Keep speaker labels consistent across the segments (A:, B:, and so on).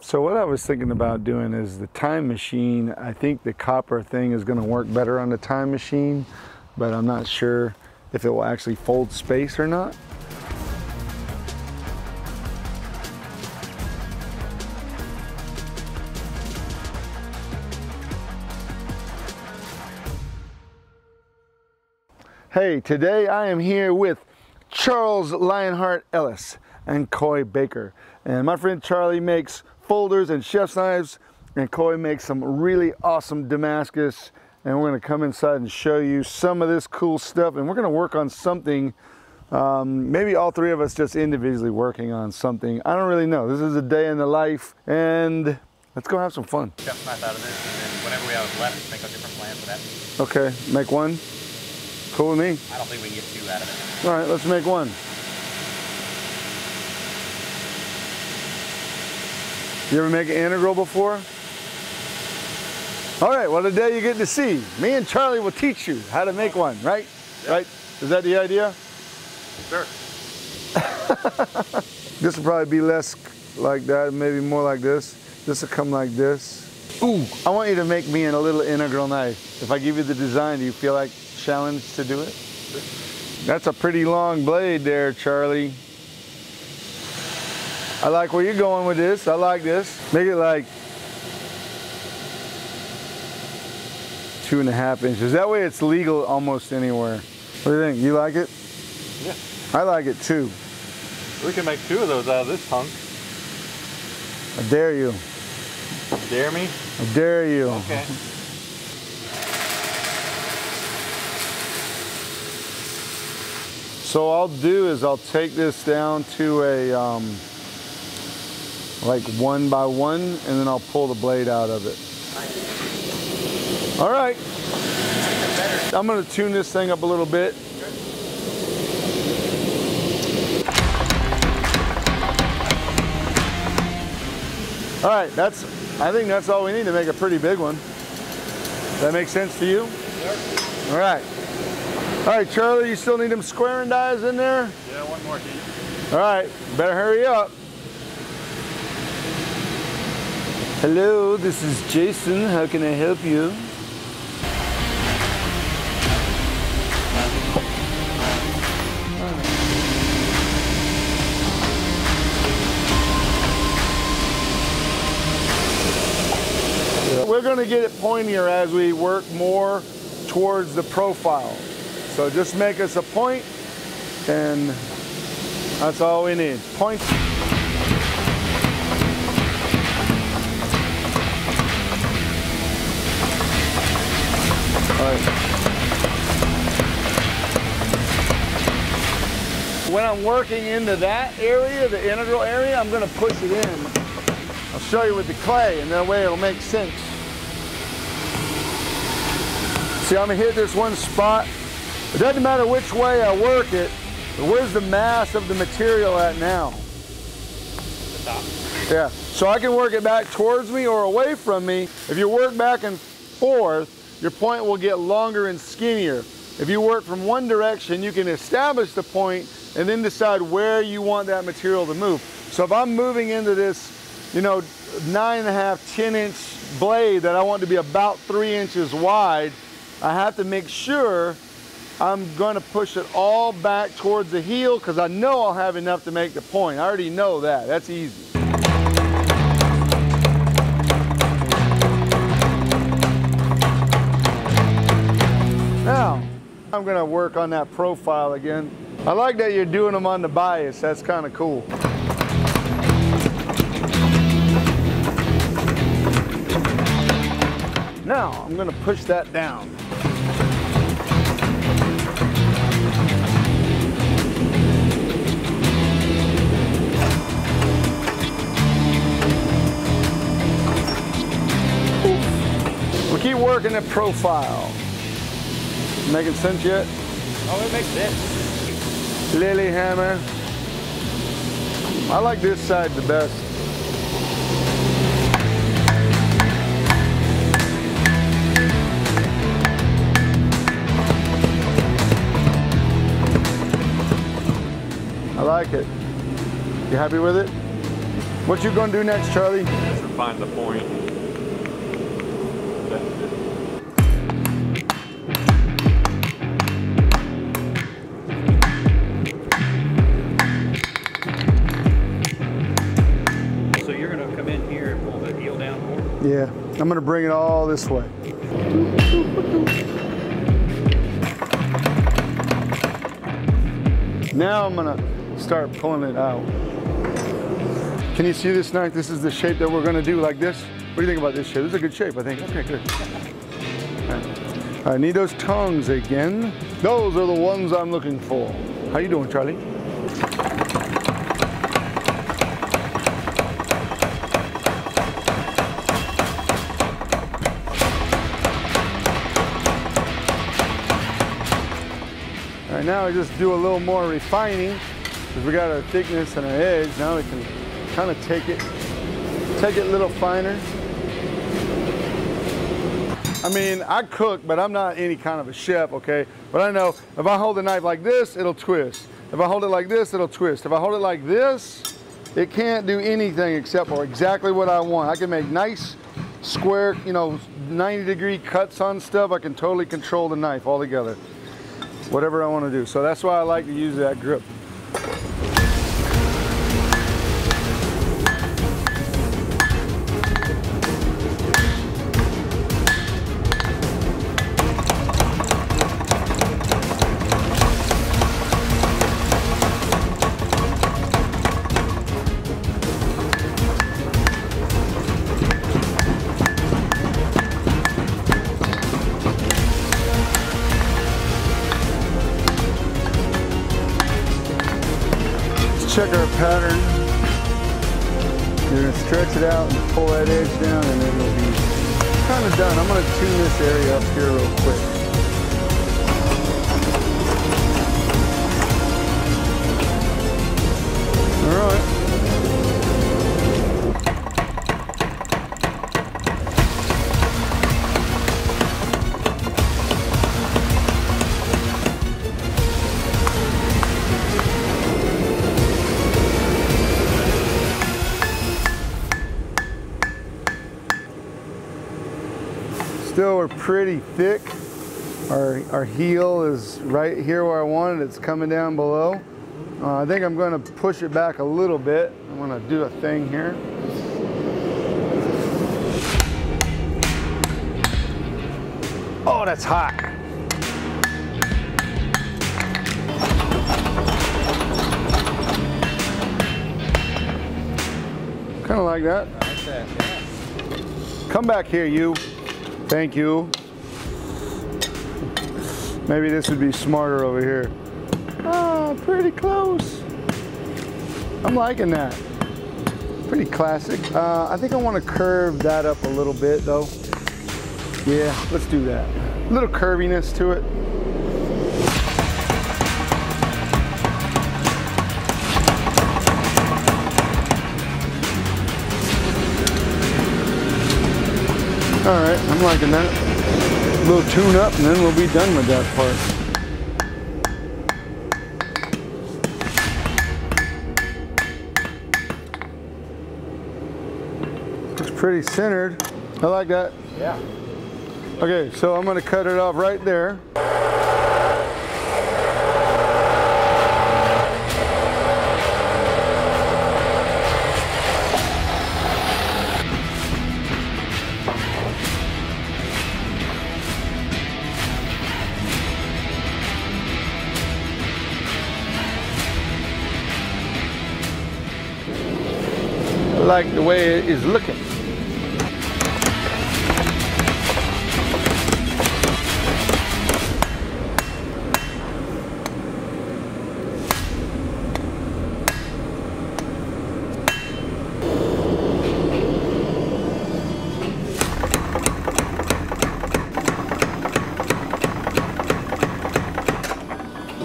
A: So what I was thinking about doing is the time machine. I think the copper thing is going to work better on the time machine, but I'm not sure if it will actually fold space or not. Hey, today I am here with Charles Lionheart Ellis and Coy Baker. And my friend Charlie makes folders and chef's knives and Coy makes some really awesome Damascus and we're gonna come inside and show you some of this cool stuff and we're gonna work on something um, maybe all three of us just individually working on something. I don't really know. This is a day in the life and let's go have some fun.
B: Chef's knife out of this and then whatever we have left, make a different plan for that.
A: Okay, make one. Cool with me.
B: I don't think we can get two out of it.
A: All right, let's make one. You ever make an integral before? All right, well today you get to see. Me and Charlie will teach you how to make one, right?
B: Yeah.
A: Right? Is that the idea?
B: Sure.
A: This will probably be less like that, maybe more like this. This will come like this. Ooh, I want you to make me in a little integral knife. If I give you the design, do you feel like challenged to do it? That's a pretty long blade there, Charlie. I like where you're going with this. I like this. Make it like two and a half inches. That way it's legal almost anywhere. What do you think? You like it?
B: Yeah.
A: I like it too.
B: We can make two of those out of this hunk.
A: I dare you.
B: Dare me?
A: I dare you.
B: Okay.
A: So I'll do is I'll take this down to a um, like one by one and then I'll pull the blade out of it. All right. I'm gonna tune this thing up a little bit. All right, that's, I think that's all we need to make a pretty big one. Does that make sense to you? All right. All right, Charlie, you still need them squaring dies in there?
B: Yeah, one more.
A: All right, better hurry up. Hello, this is Jason. How can I help you? We're going to get it pointier as we work more towards the profile. So just make us a point and that's all we need. Point. I'm working into that area, the integral area, I'm gonna push it in. I'll show you with the clay and that way it'll make sense. See, I'm gonna hit this one spot. It doesn't matter which way I work it, where's the mass of the material at now?
B: The top.
A: Yeah, so I can work it back towards me or away from me. If you work back and forth, your point will get longer and skinnier. If you work from one direction, you can establish the point and then decide where you want that material to move. So if I'm moving into this, you know, nine and a half, 10 inch blade that I want to be about three inches wide, I have to make sure I'm gonna push it all back towards the heel because I know I'll have enough to make the point. I already know that, that's easy. Now, I'm gonna work on that profile again. I like that you're doing them on the bias, that's kind of cool. Now, I'm gonna push that down. We'll keep working the profile. Making sense yet?
B: Oh, it makes sense.
A: Lily hammer. I like this side the best. I like it. You happy with it? What you gonna do next, Charlie?
C: Find the point.
A: Yeah, I'm gonna bring it all this way. Now I'm gonna start pulling it out. Can you see this knife? This is the shape that we're gonna do like this. What do you think about this shape? This is a good shape, I think. Okay, good. All right. I need those tongues again. Those are the ones I'm looking for. How you doing, Charlie? Right, now I just do a little more refining because we got our thickness and our edge. Now we can kind of take it, take it a little finer. I mean, I cook, but I'm not any kind of a chef, okay? But I know if I hold the knife like this, it'll twist. If I hold it like this, it'll twist. If I hold it like this, it can't do anything except for exactly what I want. I can make nice, square, you know, 90 degree cuts on stuff. I can totally control the knife altogether whatever I want to do. So that's why I like to use that grip. Check our pattern. You're gonna stretch it out and pull that edge down and it'll be kind of done. I'm gonna tune this area up here real quick. Still, we're pretty thick. Our, our heel is right here where I want it. It's coming down below. Uh, I think I'm going to push it back a little bit. I'm going to do a thing here. Oh, that's hot. Kind of like that.
B: Like that, yeah.
A: Come back here, you. Thank you. Maybe this would be smarter over here. Oh, pretty close. I'm liking that. Pretty classic. Uh, I think I want to curve that up a little bit though. Yeah, let's do that. A little curviness to it. All right, I'm liking that. A little tune up and then we'll be done with that part. Looks pretty centered. I like that.
B: Yeah.
A: Okay, so I'm gonna cut it off right there. Way it is looking.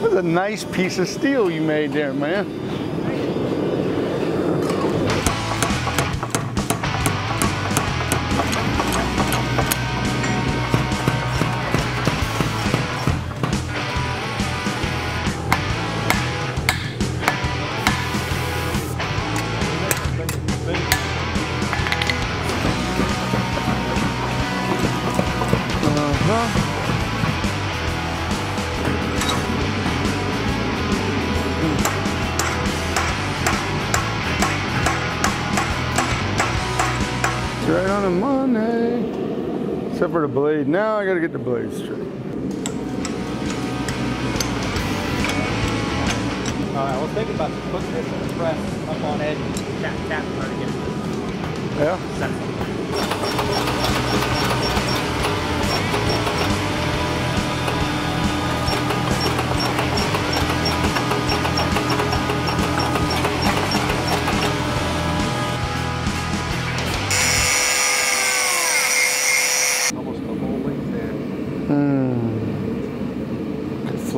A: That's a nice piece of steel you made there, man. Except for the blade. Now I gotta get the blade straight.
B: Uh, I was thinking about putting this in the press up on edge and tap, tap, try to get it
A: Yeah?
B: sensible.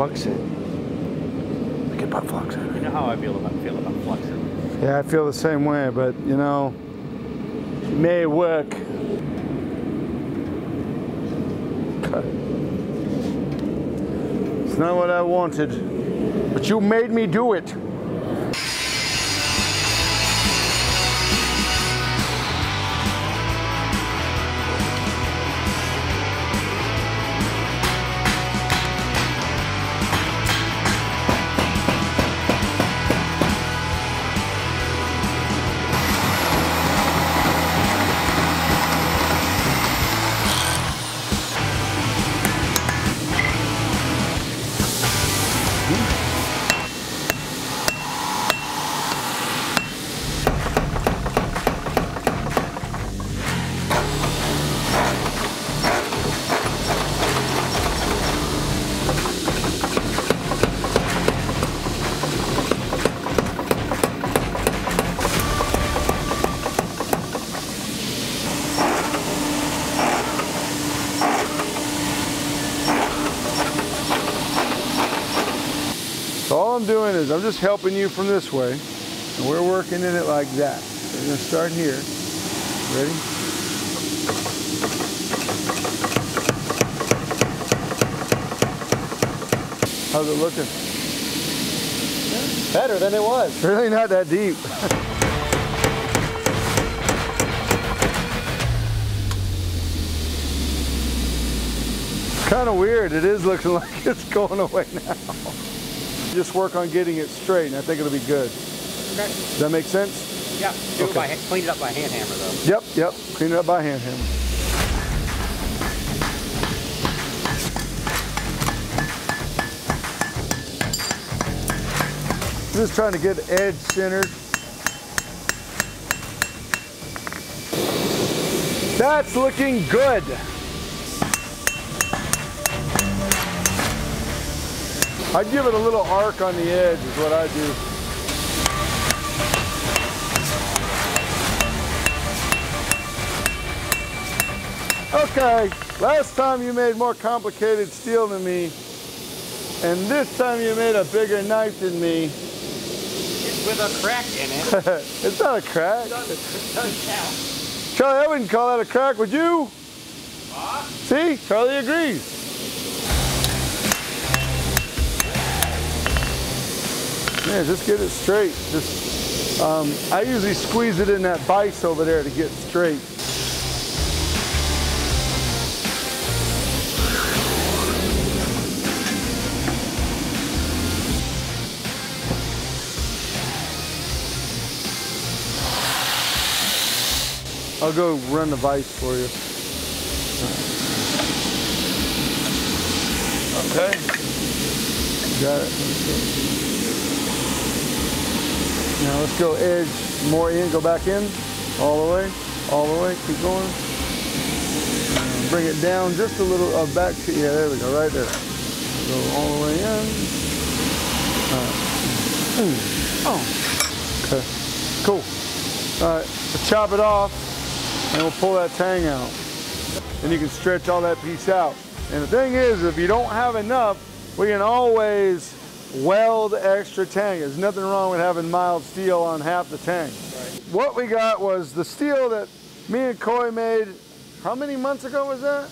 A: Could flux. I could put flux in
B: You know how I feel about feel about fluxing.
A: Yeah, I feel the same way, but you know, it may work. Cut. It's not what I wanted, but you made me do it. I'm doing is I'm just helping you from this way, and we're working in it like that. We're gonna start here. Ready? How's it looking?
B: Better than it was.
A: Really not that deep. kind of weird. It is looking like it's going away now. Just work on getting it straight, and I think it'll be good.
B: Okay.
A: Does that make sense?
B: Yeah. Do
A: Okay.
B: it by clean it up by hand hammer though.
A: Yep, yep. Clean it up by hand hammer. Just trying to get edge centered. That's looking good. I give it a little arc on the edge is what I do. Okay, last time you made more complicated steel than me, and this time you made a bigger knife than me.
B: It's with a crack in it.
A: it's not a crack.
B: Doesn't count.
A: Charlie, I wouldn't call that a crack, would you? See, Charlie agrees. Yeah, just get it straight. Just, um, I usually squeeze it in that vise over there to get straight. I'll go run the vise for you. Okay. Got it. Now let's go edge more in, go back in, all the way, all the way, keep going. Uh, Bring it down just a little, uh, back to, yeah, there we go, right there. Go all the way in. Uh, mm. Oh, okay, cool. All right, let's chop it off and we'll pull that tang out. And you can stretch all that piece out. And the thing is, if you don't have enough, we can always weld extra tang. There's nothing wrong with having mild steel on half the tang. What we got was the steel that me and Coy made, how many months ago was that?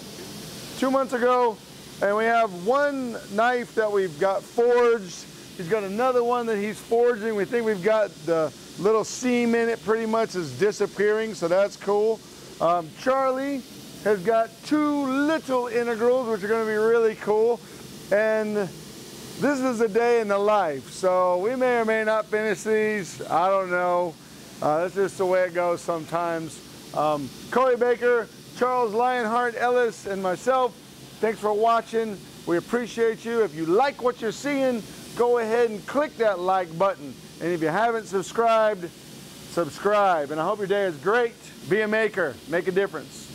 A: Two months ago. And we have one knife that we've got forged. He's got another one that he's forging. We think we've got the little seam in it pretty much is disappearing, so that's cool. Um, Charlie has got two little integrals, which are going to be really cool. And this is a day in the life. So we may or may not finish these. I don't know. Uh, that's just the way it goes sometimes. Um, Coy Baker, Charles Lionheart Ellis, and myself, thanks for watching. We appreciate you. If you like what you're seeing, go ahead and click that like button. And if you haven't subscribed, subscribe. And I hope your day is great. Be a maker. Make a difference.